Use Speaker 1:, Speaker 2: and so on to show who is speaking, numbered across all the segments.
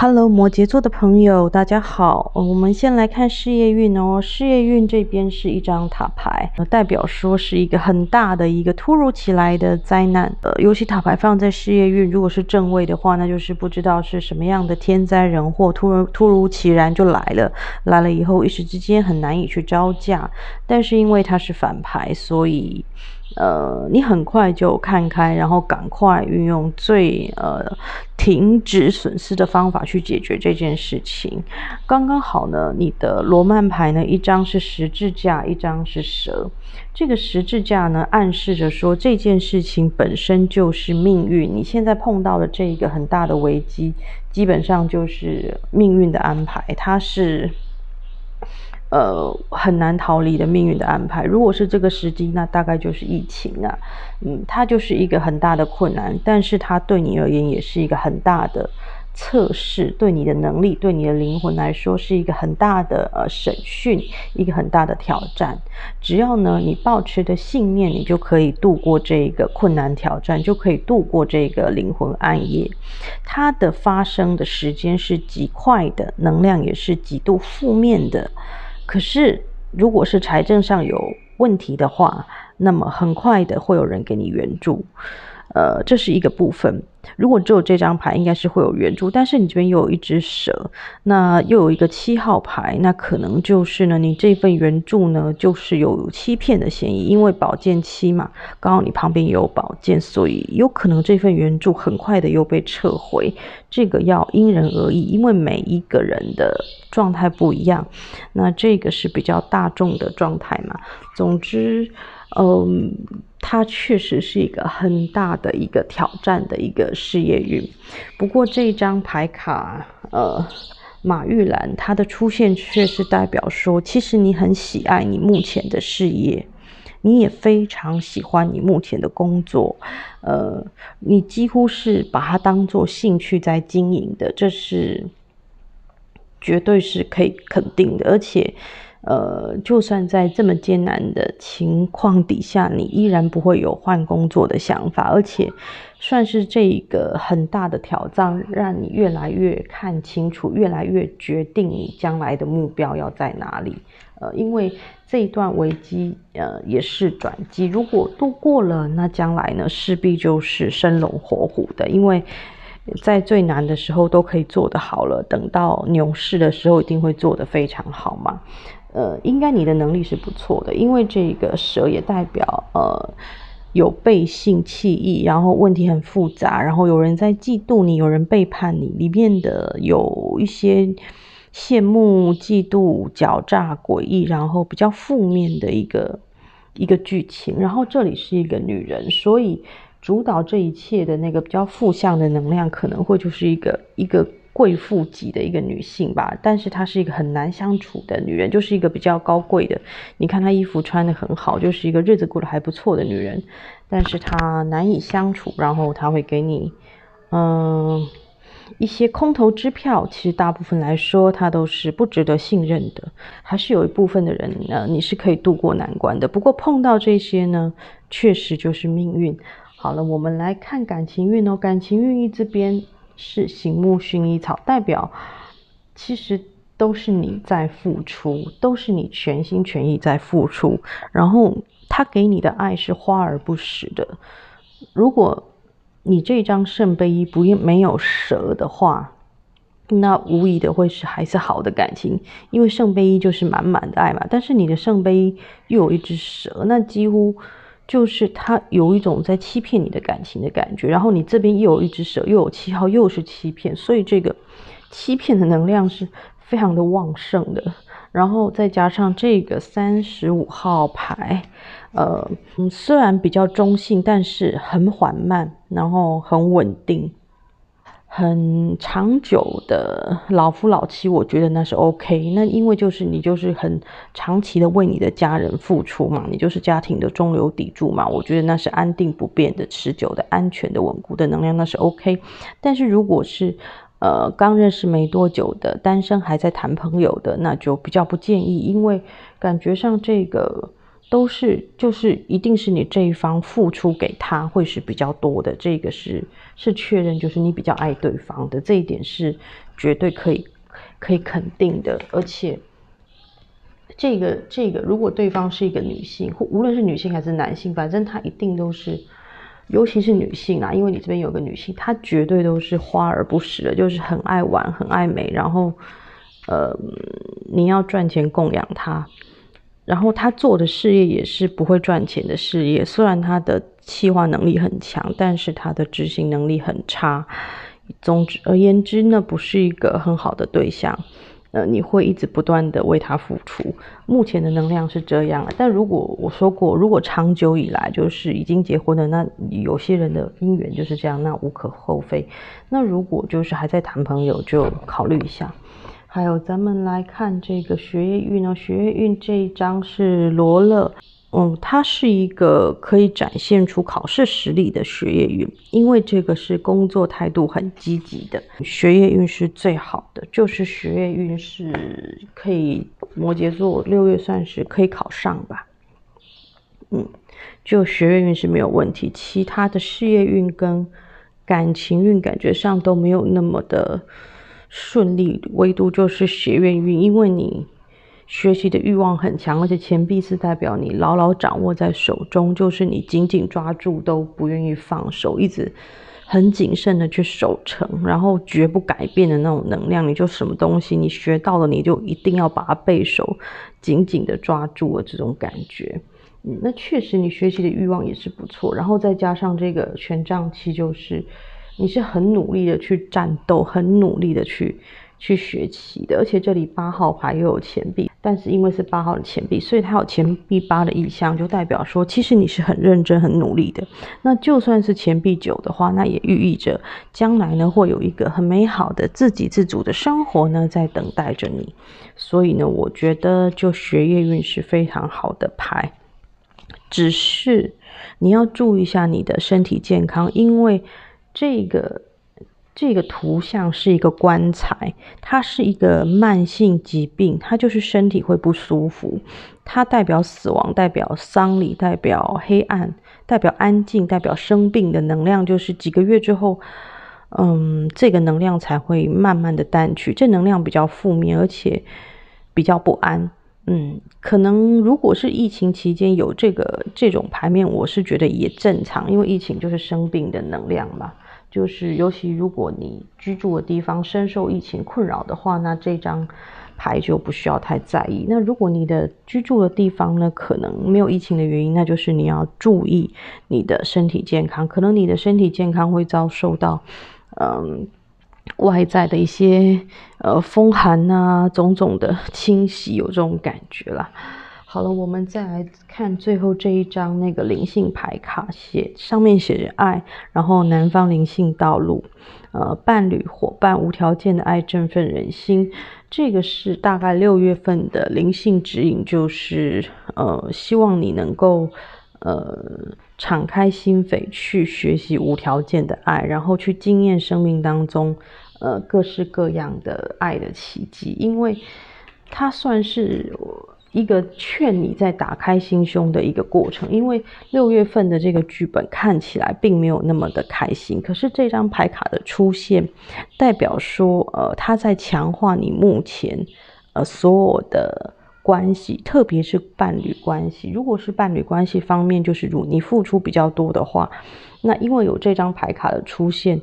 Speaker 1: Hello，摩羯座的朋友，大家好。我们先来看事业运哦。事业运这边是一张塔牌，代表说是一个很大的一个突如其来的灾难。呃，尤其塔牌放在事业运，如果是正位的话，那就是不知道是什么样的天灾人祸，突然突如其然就来了。来了以后，一时之间很难以去招架。但是因为它是反牌，所以。呃，你很快就看开，然后赶快运用最呃停止损失的方法去解决这件事情。刚刚好呢，你的罗曼牌呢，一张是十字架，一张是蛇。这个十字架呢，暗示着说这件事情本身就是命运。你现在碰到的这一个很大的危机，基本上就是命运的安排，它是。呃，很难逃离的命运的安排。如果是这个时机，那大概就是疫情啊。嗯，它就是一个很大的困难，但是它对你而言也是一个很大的测试，对你的能力，对你的灵魂来说是一个很大的呃审讯，一个很大的挑战。只要呢你保持的信念，你就可以度过这个困难挑战，就可以度过这个灵魂暗夜。它的发生的时间是极快的，能量也是极度负面的。可是，如果是财政上有问题的话，那么很快的会有人给你援助。呃，这是一个部分。如果只有这张牌，应该是会有援助。但是你这边又有一只蛇，那又有一个七号牌，那可能就是呢，你这份援助呢，就是有欺骗的嫌疑。因为宝剑七嘛，刚好你旁边也有宝剑，所以有可能这份援助很快的又被撤回。这个要因人而异，因为每一个人的状态不一样。那这个是比较大众的状态嘛。总之。嗯，它确实是一个很大的一个挑战的一个事业运。不过这张牌卡，呃，马玉兰，它的出现却是代表说，其实你很喜爱你目前的事业，你也非常喜欢你目前的工作，呃，你几乎是把它当做兴趣在经营的，这是绝对是可以肯定的，而且。呃，就算在这么艰难的情况底下，你依然不会有换工作的想法，而且算是这个很大的挑战，让你越来越看清楚，越来越决定你将来的目标要在哪里。呃，因为这一段危机，呃，也是转机。如果度过了，那将来呢，势必就是生龙活虎的。因为在最难的时候都可以做得好了，等到牛市的时候，一定会做得非常好嘛。呃，应该你的能力是不错的，因为这个蛇也代表呃有背信弃义，然后问题很复杂，然后有人在嫉妒你，有人背叛你，里面的有一些羡慕、嫉妒、狡诈、诡异，然后比较负面的一个一个剧情。然后这里是一个女人，所以主导这一切的那个比较负向的能量，可能会就是一个一个。贵妇级的一个女性吧，但是她是一个很难相处的女人，就是一个比较高贵的。你看她衣服穿的很好，就是一个日子过得还不错的女人，但是她难以相处，然后她会给你，嗯，一些空头支票。其实大部分来说，她都是不值得信任的。还是有一部分的人呢，你是可以渡过难关的。不过碰到这些呢，确实就是命运。好了，我们来看感情运哦，感情运一这边。是醒木薰衣草，代表其实都是你在付出，都是你全心全意在付出。然后他给你的爱是花而不实的。如果你这张圣杯一不没有蛇的话，那无疑的会是还是好的感情，因为圣杯一就是满满的爱嘛。但是你的圣杯又有一只蛇，那几乎。就是他有一种在欺骗你的感情的感觉，然后你这边又有一只蛇，又有七号，又是欺骗，所以这个欺骗的能量是非常的旺盛的。然后再加上这个三十五号牌，呃，虽然比较中性，但是很缓慢，然后很稳定。很长久的老夫老妻，我觉得那是 OK。那因为就是你就是很长期的为你的家人付出嘛，你就是家庭的中流砥柱嘛。我觉得那是安定不变的、持久的、安全的、稳固的能量，那是 OK。但是如果是呃刚认识没多久的单身还在谈朋友的，那就比较不建议，因为感觉上这个都是就是一定是你这一方付出给他会是比较多的，这个是是确认，就是你比较爱对方的这一点是绝对可以可以肯定的，而且这个这个如果对方是一个女性，或无论是女性还是男性，反正他一定都是，尤其是女性啊，因为你这边有个女性，她绝对都是花而不实的，就是很爱玩，很爱美，然后呃你要赚钱供养她。然后他做的事业也是不会赚钱的事业，虽然他的企划能力很强，但是他的执行能力很差。总之而言之，那不是一个很好的对象。呃，你会一直不断的为他付出。目前的能量是这样，但如果我说过，如果长久以来就是已经结婚了，那有些人的姻缘就是这样，那无可厚非。那如果就是还在谈朋友，就考虑一下。还有，咱们来看这个学业运呢。学业运这一张是罗勒，嗯，它是一个可以展现出考试实力的学业运，因为这个是工作态度很积极的。学业运是最好的，就是学业运是可以摩羯座六月算是可以考上吧。嗯，就学业运是没有问题，其他的事业运跟感情运感觉上都没有那么的。顺利，唯独就是学院运，因为你学习的欲望很强，而且钱币是代表你牢牢掌握在手中，就是你紧紧抓住都不愿意放手，一直很谨慎的去守成，然后绝不改变的那种能量。你就什么东西你学到了，你就一定要把它背熟，紧紧的抓住了这种感觉。嗯，那确实你学习的欲望也是不错，然后再加上这个权杖七，就是。你是很努力的去战斗，很努力的去去学习的，而且这里八号牌又有钱币，但是因为是八号的钱币，所以它有钱币八的意象，就代表说其实你是很认真、很努力的。那就算是钱币九的话，那也寓意着将来呢会有一个很美好的自给自足的生活呢在等待着你。所以呢，我觉得就学业运是非常好的牌，只是你要注意一下你的身体健康，因为。这个这个图像是一个棺材，它是一个慢性疾病，它就是身体会不舒服，它代表死亡，代表丧礼，代表黑暗，代表安静，代表生病的能量，就是几个月之后，嗯，这个能量才会慢慢的淡去，这能量比较负面，而且比较不安，嗯，可能如果是疫情期间有这个这种牌面，我是觉得也正常，因为疫情就是生病的能量嘛。就是，尤其如果你居住的地方深受疫情困扰的话，那这张牌就不需要太在意。那如果你的居住的地方呢，可能没有疫情的原因，那就是你要注意你的身体健康。可能你的身体健康会遭受到，嗯，外在的一些呃风寒啊，种种的侵袭，有这种感觉啦。好了，我们再来看最后这一张那个灵性牌卡，写上面写着爱，然后南方灵性道路，呃，伴侣伙伴无条件的爱振奋人心，这个是大概六月份的灵性指引，就是呃，希望你能够呃敞开心扉去学习无条件的爱，然后去经验生命当中呃各式各样的爱的奇迹，因为它算是。一个劝你在打开心胸的一个过程，因为六月份的这个剧本看起来并没有那么的开心，可是这张牌卡的出现，代表说，呃，他在强化你目前，呃，所有的关系，特别是伴侣关系。如果是伴侣关系方面，就是如你付出比较多的话，那因为有这张牌卡的出现。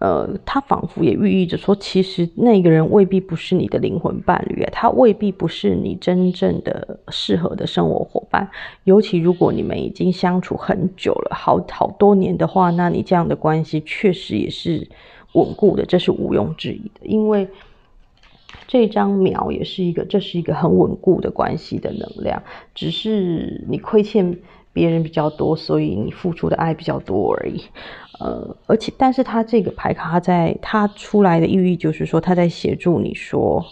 Speaker 1: 呃，他仿佛也寓意着说，其实那个人未必不是你的灵魂伴侣，他未必不是你真正的适合的生活伙伴。尤其如果你们已经相处很久了，好好多年的话，那你这样的关系确实也是稳固的，这是毋庸置疑的。因为这张苗也是一个，这是一个很稳固的关系的能量，只是你亏欠别人比较多，所以你付出的爱比较多而已。呃，而且，但是他这个牌卡，他在他出来的寓意就是说，他在协助你说，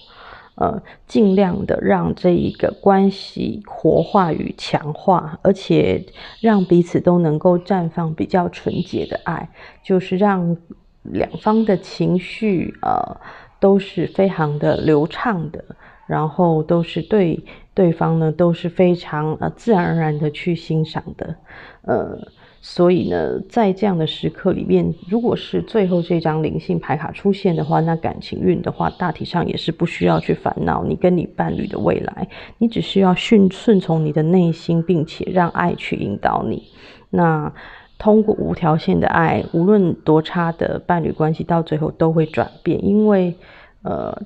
Speaker 1: 呃，尽量的让这一个关系活化与强化，而且让彼此都能够绽放比较纯洁的爱，就是让两方的情绪呃都是非常的流畅的，然后都是对对方呢都是非常呃自然而然的去欣赏的，呃。所以呢，在这样的时刻里面，如果是最后这张灵性牌卡出现的话，那感情运的话，大体上也是不需要去烦恼你跟你伴侣的未来，你只需要顺顺从你的内心，并且让爱去引导你。那通过无条件的爱，无论多差的伴侣关系，到最后都会转变，因为呃，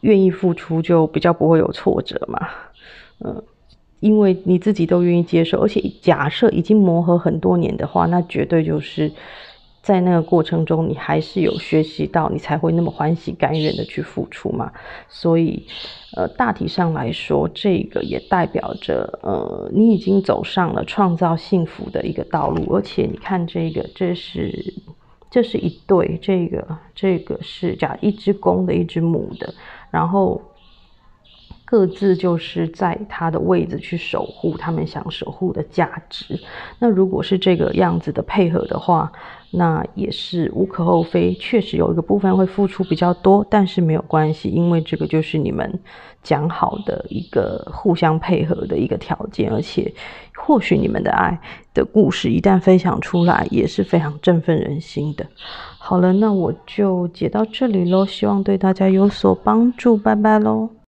Speaker 1: 愿意付出就比较不会有挫折嘛，嗯。因为你自己都愿意接受，而且假设已经磨合很多年的话，那绝对就是在那个过程中，你还是有学习到，你才会那么欢喜甘愿的去付出嘛。所以，呃，大体上来说，这个也代表着，呃，你已经走上了创造幸福的一个道路。而且，你看这个，这是这是一对，这个这个是假一只公的，一只母的，然后。各自就是在他的位置去守护他们想守护的价值。那如果是这个样子的配合的话，那也是无可厚非。确实有一个部分会付出比较多，但是没有关系，因为这个就是你们讲好的一个互相配合的一个条件。而且，或许你们的爱的故事一旦分享出来，也是非常振奋人心的。好了，那我就解到这里喽，希望对大家有所帮助，拜拜喽。